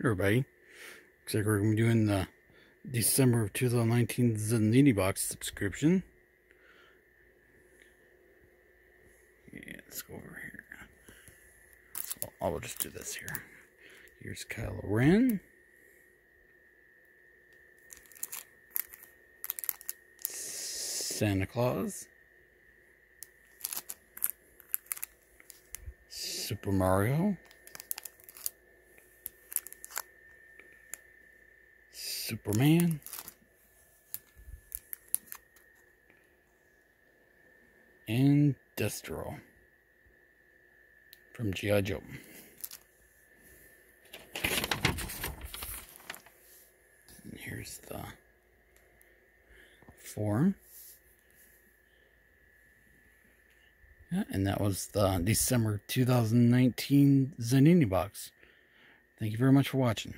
everybody. Looks like we're going to be doing the December of 2019 Zanini box subscription. Yeah, let's go over here. So I'll just do this here. Here's Kylo Ren. Santa Claus. Super Mario. Superman. And Destro from G.I. Joe. And here's the form. And that was the December 2019 Zanini box. Thank you very much for watching.